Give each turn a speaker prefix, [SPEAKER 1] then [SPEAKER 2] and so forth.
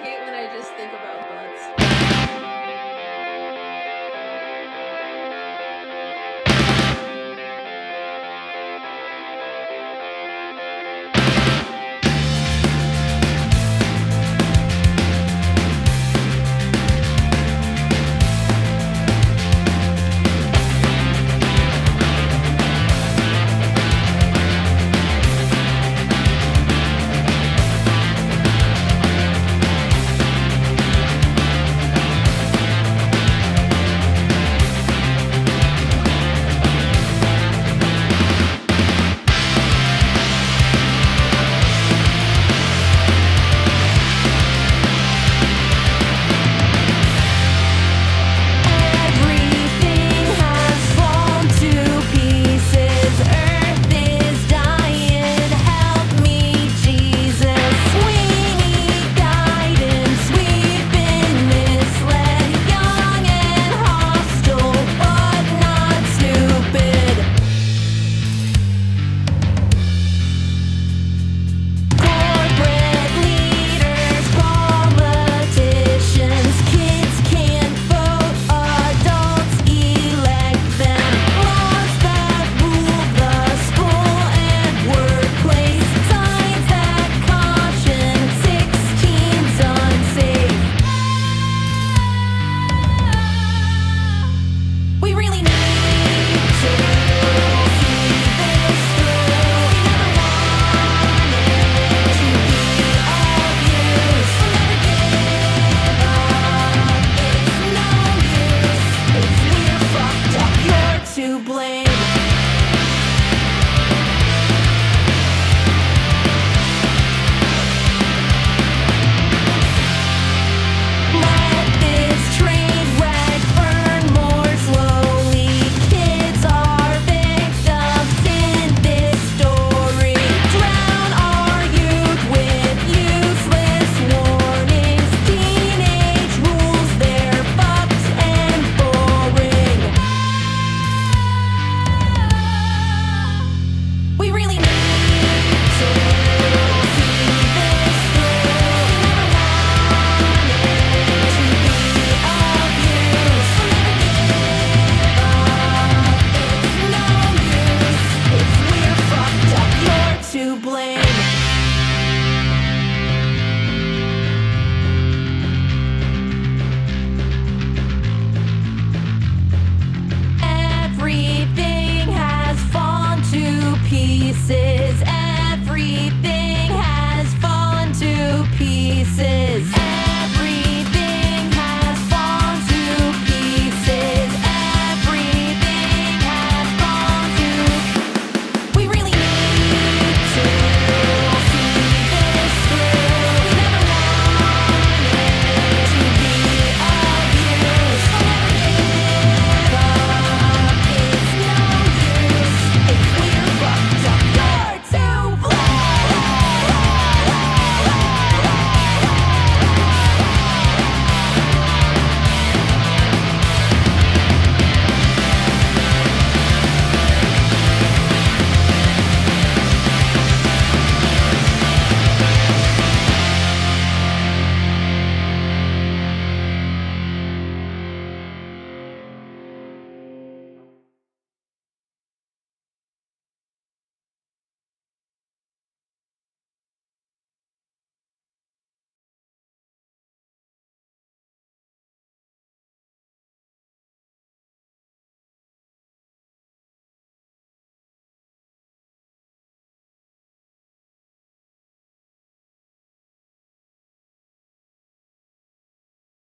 [SPEAKER 1] I hate when I just think about